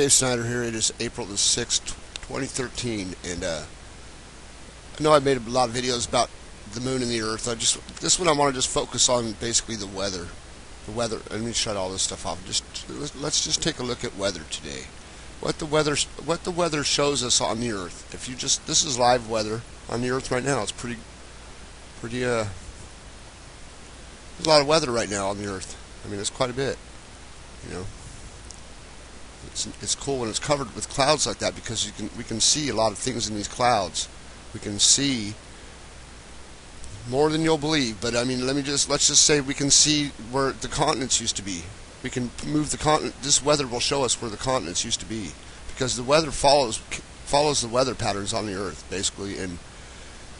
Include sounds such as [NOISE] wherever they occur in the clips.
Dave Snyder here. It is April the 6th, 2013, and uh, I know I made a lot of videos about the moon and the earth. I just this one I want to just focus on basically the weather. The weather. Let me shut all this stuff off. Just let's just take a look at weather today. What the weather what the weather shows us on the earth. If you just this is live weather on the earth right now. It's pretty pretty uh there's a lot of weather right now on the earth. I mean, it's quite a bit. You know it's, it's cool when it's covered with clouds like that because you can we can see a lot of things in these clouds. We can see more than you'll believe. But I mean, let me just let's just say we can see where the continents used to be. We can move the continent. This weather will show us where the continents used to be because the weather follows follows the weather patterns on the Earth basically. And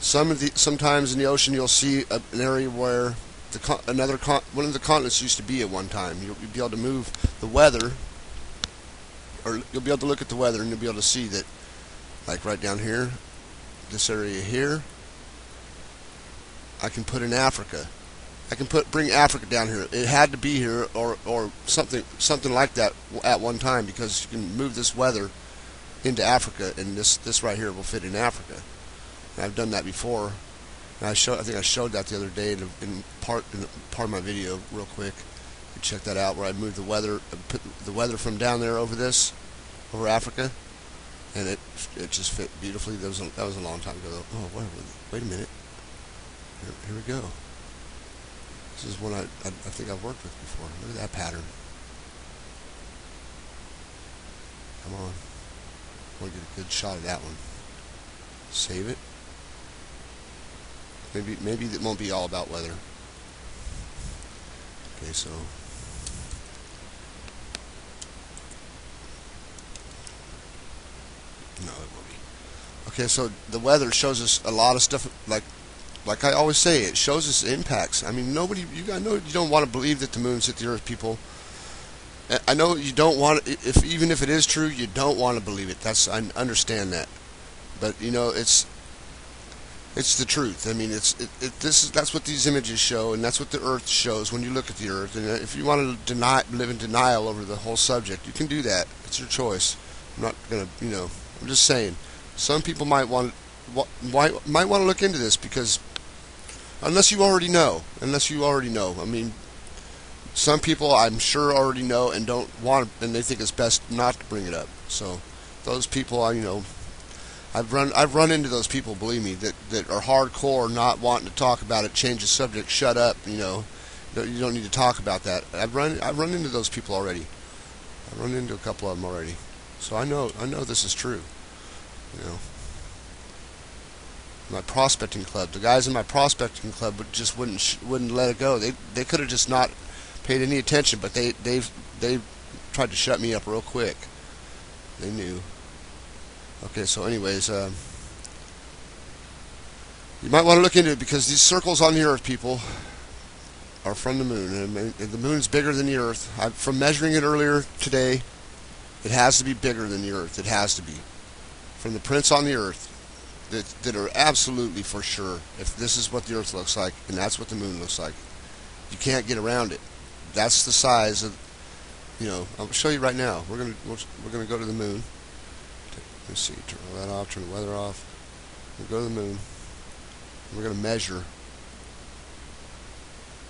some of the sometimes in the ocean you'll see a, an area where the another one of the continents used to be at one time. You'll, you'll be able to move the weather or you'll be able to look at the weather and you'll be able to see that, like right down here, this area here, I can put in Africa. I can put bring Africa down here. It had to be here or or something something like that at one time because you can move this weather into Africa and this this right here will fit in Africa. And I've done that before. And I showed I think I showed that the other day in, in part in part of my video real quick check that out where I moved the weather, put the weather from down there over this, over Africa, and it it just fit beautifully. That was a, that was a long time ago. Oh, wait, wait a minute. Here, here we go. This is one I, I, I think I've worked with before. Look at that pattern. Come on. I want to get a good shot of that one. Save it. Maybe maybe it won't be all about weather. Okay, so No, it will be. Okay, so the weather shows us a lot of stuff. Like, like I always say, it shows us impacts. I mean, nobody. You I know you don't want to believe that the moon's hit the Earth, people. I know you don't want. If even if it is true, you don't want to believe it. That's I understand that, but you know it's it's the truth. I mean, it's it, it, this is that's what these images show, and that's what the Earth shows when you look at the Earth. And uh, if you want to deny, live in denial over the whole subject, you can do that. It's your choice. I'm not gonna, you know, I'm just saying, some people might want might might want to look into this because unless you already know, unless you already know. I mean, some people I'm sure already know and don't want, and they think it's best not to bring it up. So those people, I you know, I've run I've run into those people. Believe me, that that are hardcore, not wanting to talk about it, change the subject, shut up. You know, you don't need to talk about that. I've run I've run into those people already. I've run into a couple of them already. So I know I know this is true. You know. My prospecting club, the guys in my prospecting club would just wouldn't wouldn't let it go. They they could have just not paid any attention, but they they they tried to shut me up real quick. They knew. Okay, so anyways, uh, you might want to look into it because these circles on the Earth, people, are from the moon, and the moon's bigger than the Earth. I, from measuring it earlier today, it has to be bigger than the Earth. It has to be. From the prints on the Earth that, that are absolutely for sure, if this is what the Earth looks like, and that's what the moon looks like, you can't get around it. That's the size of, you know, I'll show you right now. We're going to we're going to go to the moon. Let's see, turn that off, turn the weather off. We'll go to the moon. We're going to measure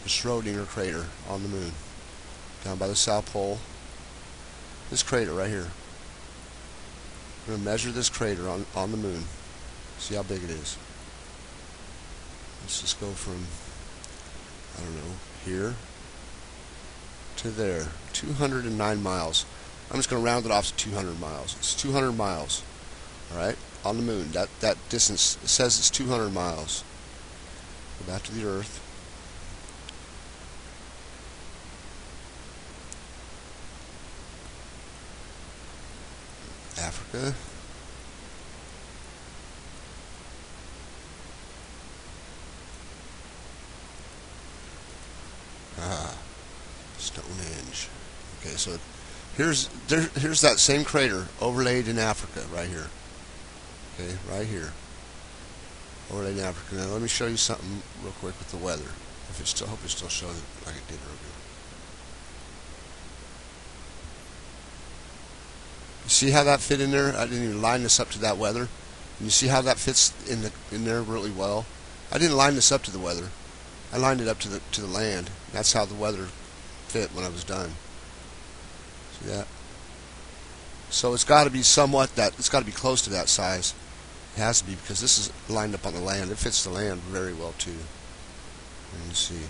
the Schrodinger crater on the moon down by the South Pole. This crater right here. We're going to measure this crater on, on the moon. See how big it is. Let's just go from, I don't know, here to there. 209 miles. I'm just going to round it off to 200 miles. It's 200 miles, all right, on the moon. That that distance says it's 200 miles. Go back to the Earth. Ah, Stonehenge. Okay, so here's there, here's that same crater overlaid in Africa right here. Okay, right here. Overlaid in Africa. Now let me show you something real quick with the weather. If it's still, I hope it's still showing like it did earlier. You see how that fit in there? I didn't even line this up to that weather. You see how that fits in the in there really well? I didn't line this up to the weather. I lined it up to the to the land. That's how the weather fit when I was done. See that? So it's got to be somewhat that it's got to be close to that size. It has to be because this is lined up on the land. It fits the land very well too. And you see.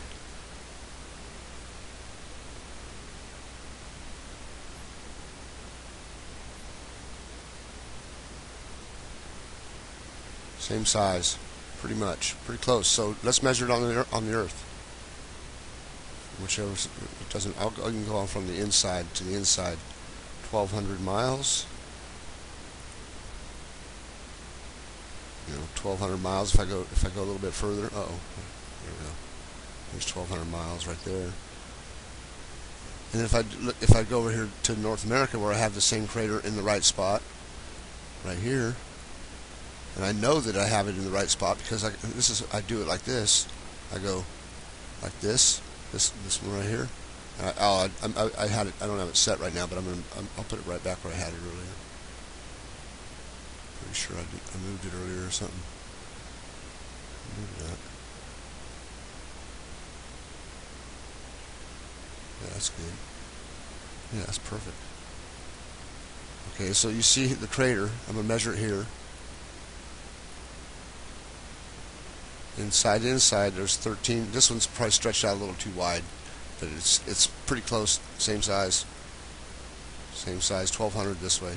Same size, pretty much, pretty close. So let's measure it on the on the Earth. Whichever it doesn't, I'll, I can go on from the inside to the inside. 1,200 miles. You know, 1,200 miles. If I go if I go a little bit further, uh oh, there we go. There's 1,200 miles right there. And if I if I go over here to North America, where I have the same crater in the right spot, right here and I know that I have it in the right spot because I, this is I do it like this. I go like this, this this one right here. I, oh, I, I, I, had it. I don't have it set right now, but I'm gonna. i will put it right back where I had it earlier. Pretty sure I, did, I moved it earlier or something. Maybe not. Yeah, that's good. Yeah, that's perfect. Okay, so you see the crater. I'm gonna measure it here. Inside inside there's 13 this one's probably stretched out a little too wide but it's it's pretty close same size. Same size 1200 this way.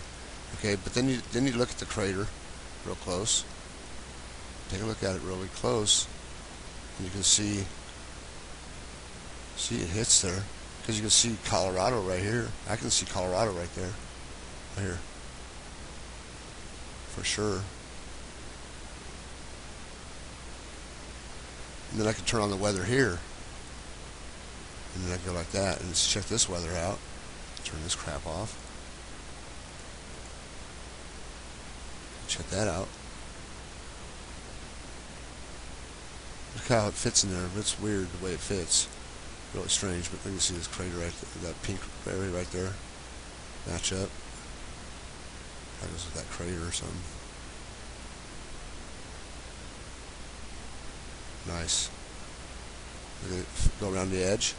Okay but then you then you look at the crater real close. Take a look at it really close and you can see see it hits there because you can see Colorado right here. I can see Colorado right there right here. For sure And then I can turn on the weather here. And then I go like that and check this weather out. Turn this crap off. Check that out. Look how it fits in there. It's weird the way it fits. Really strange, but you can see this crater right there, that pink area right there. Match up. That goes with that crater or something. Nice. Go around the edge.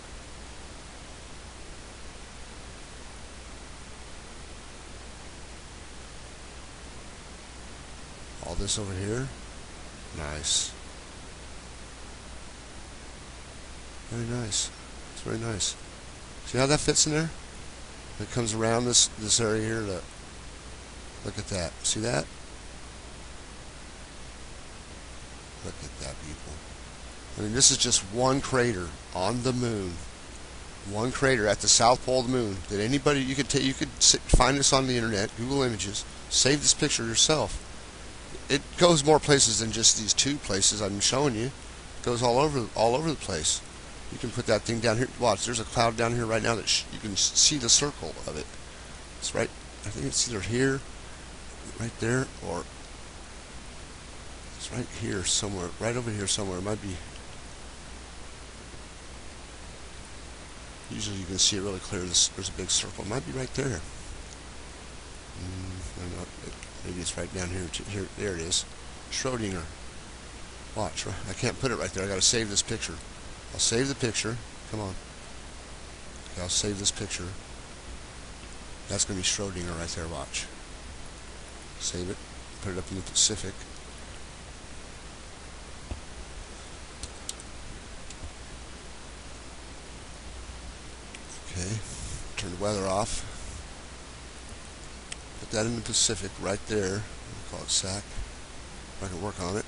All this over here. Nice. Very nice. It's very nice. See how that fits in there? It comes around this this area here. Look, look at that. See that? Look at that, people. I mean, this is just one crater on the moon. One crater at the south pole of the moon. That anybody you could you could find this on the internet, Google Images, save this picture yourself. It goes more places than just these two places I'm showing you. It goes all over, all over the place. You can put that thing down here. Watch, there's a cloud down here right now that you can see the circle of it. It's right. I think it's either here, right there, or it's right here somewhere, right over here somewhere. It might be. Usually you can see it really clear. There's, there's a big circle. It might be right there. Mm, not, it, maybe it's right down here. Here, there it is. Schrodinger. Watch. I can't put it right there. I got to save this picture. I'll save the picture. Come on. Okay, I'll save this picture. That's going to be Schrodinger right there. Watch. Save it. Put it up in the Pacific. Okay, turn the weather off. Put that in the Pacific right there. We'll call it SAC. I can work on it.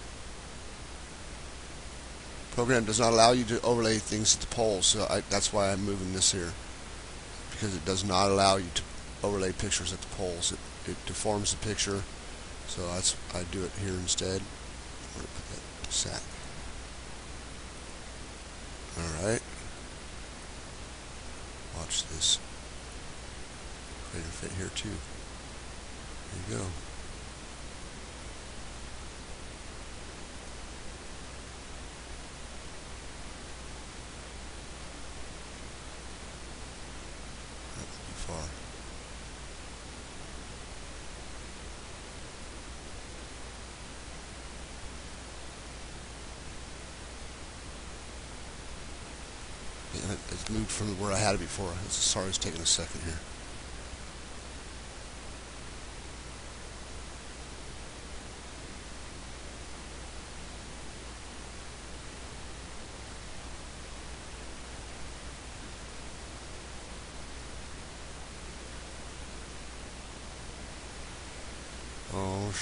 Program does not allow you to overlay things at the poles, so I, that's why I'm moving this here. Because it does not allow you to overlay pictures at the poles. It, it deforms the picture, so that's I do it here instead. Put that SAC. Alright. Watch this likely to fit here too. There you go. That's too far. It's moved from where I had it before. Sorry it's taking a second here.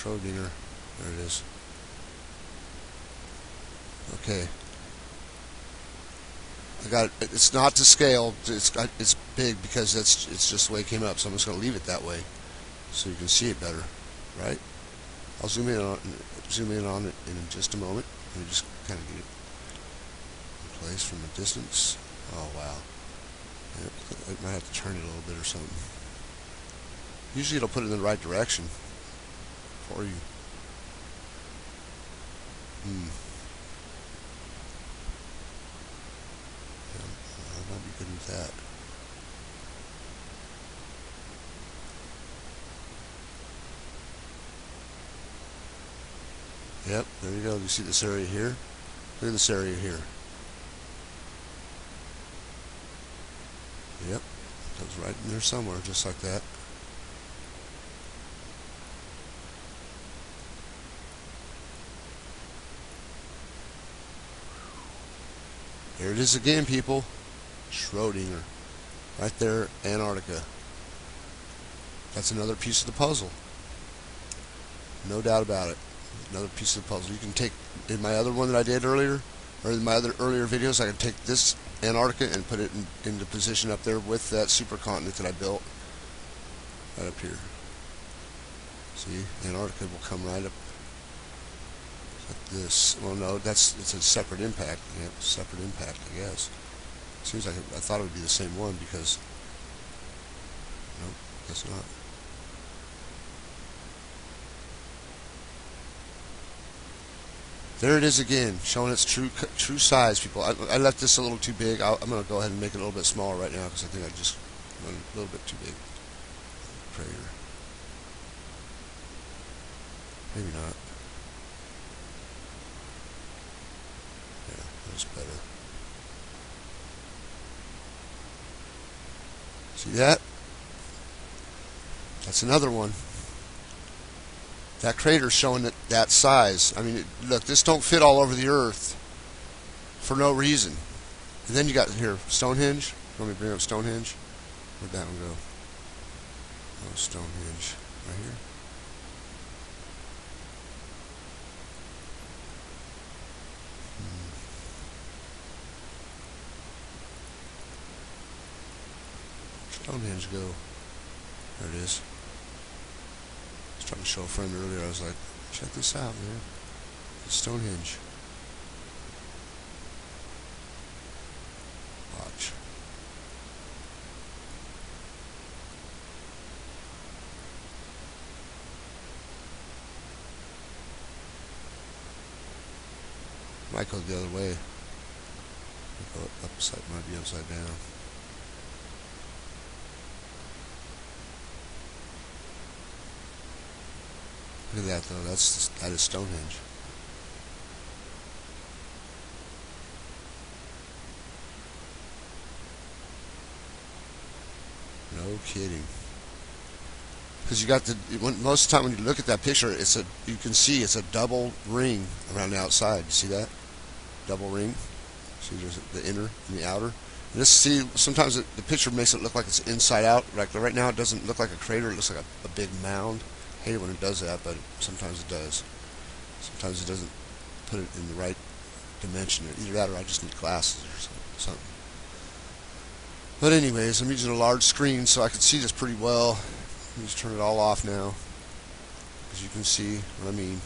Schrodinger. There it is. Okay. I got it. It's not to scale. It's it's big because that's it's just the way it came up. So I'm just going to leave it that way, so you can see it better, right? I'll zoom in on zoom in on it in just a moment. Let me just kind of get it in place from a distance. Oh wow! I might have to turn it a little bit or something. Usually it'll put it in the right direction for you. Hmm. I might be good with that. Yep, there you go. You see this area here? Look at this area here. Yep, It goes right in there somewhere, just like that. Here it is again, people. Schrodinger. Right there, Antarctica. That's another piece of the puzzle. No doubt about it. Another piece of the puzzle. You can take, in my other one that I did earlier, or in my other earlier videos, I can take this Antarctica and put it in, into position up there with that supercontinent that I built. Right up here. See, Antarctica will come right up this. Well, no, that's it's a separate impact. Yeah, separate impact, I guess. Seems like I thought it would be the same one because. Nope, guess not. There it is again, showing its true true size, people. I, I left this a little too big. i am going to go ahead and make it a little bit smaller right now because I think I just went a little bit too big. Crater. Maybe not. Better. See that? That's another one. That crater's showing that, that size. I mean, look, this don't fit all over the Earth for no reason. And then you got here, Stonehenge. Let me bring up Stonehenge? Where'd that one go? Oh, Stonehenge. Right here. Oh, Stonehenge go? There it is I was trying to show a friend earlier. I was like, check this out, man. It's Stonehenge. Watch. Might go the other way. Go upside, might be upside down. Look at that though. That's that is Stonehenge. No kidding. Because you got the when, most of the time when you look at that picture, it's a you can see it's a double ring around the outside. You see that? Double ring. See, there's the inner and the outer. And this see sometimes it, the picture makes it look like it's inside out. Like right now, it doesn't look like a crater. It looks like a, a big mound hate when it does that, but sometimes it does. Sometimes it doesn't put it in the right dimension. Either that or I just need glasses or something. But anyways, I'm using a large screen so I can see this pretty well. Let me just turn it all off now. As you can see what I mean.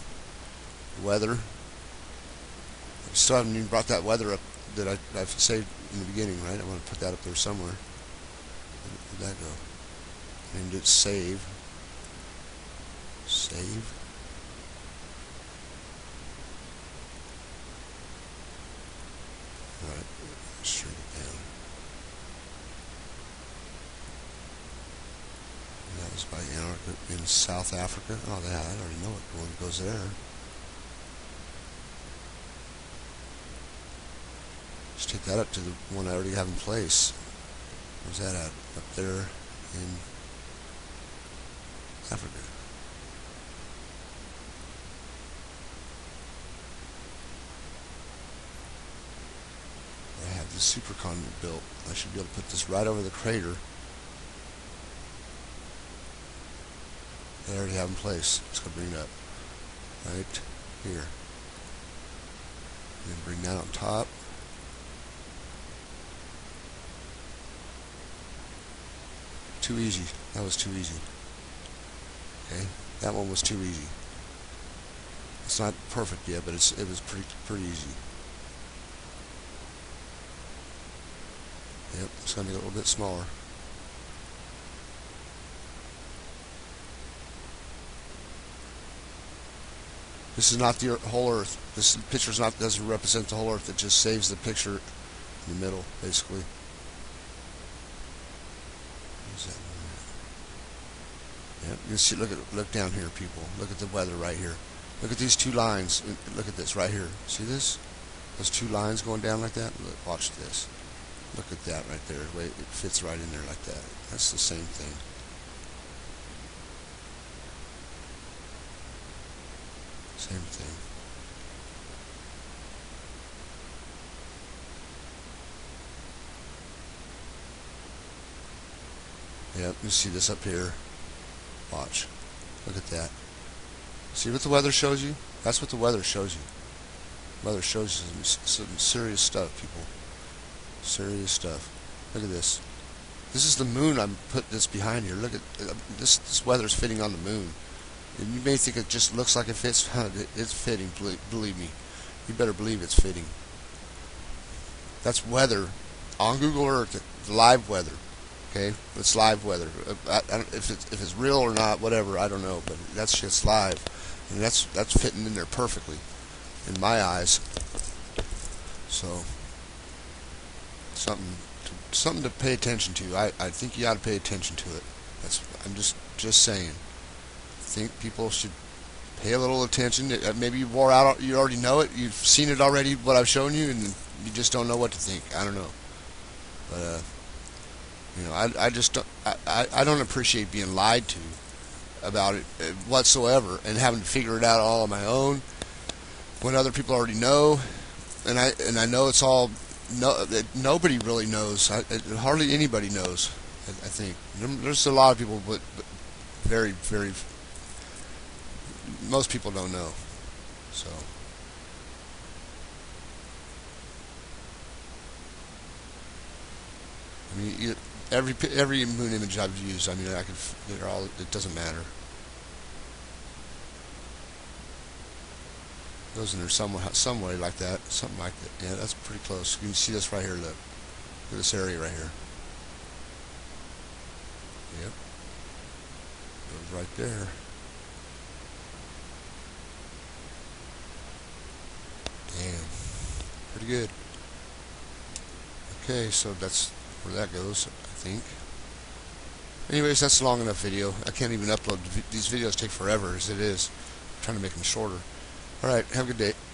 The weather. I still haven't even brought that weather up that I, I've saved in the beginning, right? I want to put that up there somewhere. Where'd that go? Named it save. Save. Alright, shrink it down. And that was by Antarctica in South Africa. Oh, that I already know it. One goes there. Just take that up to the one I already have in place. Where's that at? Up there in Africa. The supercontinent built. I should be able to put this right over the crater. I already have in place. Just gonna bring it up right here. And bring that on top. Too easy. That was too easy. Okay, that one was too easy. It's not perfect yet, but it's it was pretty pretty easy. Yep, it's going to get a little bit smaller. This is not the whole Earth. This picture is not doesn't represent the whole Earth. It just saves the picture in the middle, basically. Yep, you see. Look at look down here, people. Look at the weather right here. Look at these two lines. Look at this right here. See this? Those two lines going down like that. Look, watch this. Look at that right there. The way it fits right in there like that. That's the same thing. Same thing. Yep, you see this up here. Watch. Look at that. See what the weather shows you? That's what the weather shows you. Weather shows you some, some serious stuff, people. Serious stuff. Look at this. This is the moon I'm putting this behind here. Look at uh, this. This weather's fitting on the moon. And you may think it just looks like it fits. [LAUGHS] It's fitting. Believe me. You better believe it's fitting. That's weather on Google Earth. Live weather. Okay, it's live weather. Uh, I, I if it's if it's real or not, whatever, I don't know. But that's just live, and that's that's fitting in there perfectly, in my eyes. So something to, something to pay attention to. I, I think you ought to pay attention to it. That's I'm just just saying. I think people should pay a little attention. Uh, maybe you wore out. You already know it. You've seen it already. What I've shown you, and you just don't know what to think. I don't know. But uh, you know, I, I just don't, I, I don't appreciate being lied to about it uh, whatsoever, and having to figure it out all on my own when other people already know, and I and I know it's all no, uh, nobody really knows. I, hardly anybody knows. I, I, think there's a lot of people, but, but very, very. Most people don't know. So. I mean, every every moon image I've used, I mean, I could. They're all. It doesn't matter. Goes in there some, way like that, something like that. Yeah, that's pretty close. You can see this right here, look. This area right here. Yep. Goes right there. Damn. Pretty good. Okay, so that's where that goes, I think. Anyways, that's a long enough video. I can't even upload. These videos take forever as it is. I'm trying to make them shorter. All right. Have a good day.